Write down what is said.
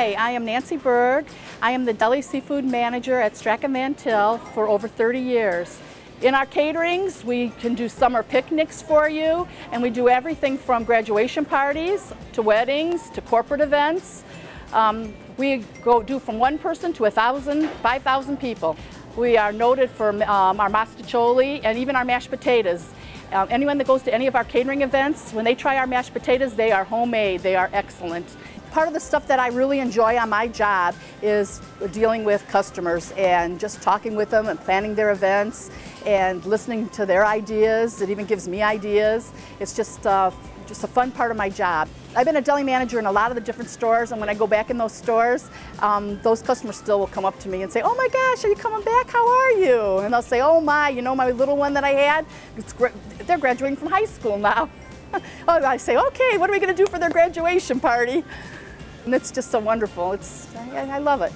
Hi, I am Nancy Berg. I am the Deli Seafood Manager at Strack & Van Til for over 30 years. In our caterings, we can do summer picnics for you, and we do everything from graduation parties to weddings to corporate events. Um, we go do from one person to a thousand, 5,000 people. We are noted for um, our mostaccioli and even our mashed potatoes. Um, anyone that goes to any of our catering events, when they try our mashed potatoes, they are homemade, they are excellent. Part of the stuff that I really enjoy on my job is dealing with customers and just talking with them and planning their events and listening to their ideas. It even gives me ideas. It's just uh, just a fun part of my job. I've been a deli manager in a lot of the different stores, and when I go back in those stores, um, those customers still will come up to me and say, oh my gosh, are you coming back? How are you? And they'll say, oh my, you know my little one that I had? they're graduating from high school now. Oh, I say, okay, what are we going to do for their graduation party? And it's just so wonderful. It's, I, I love it.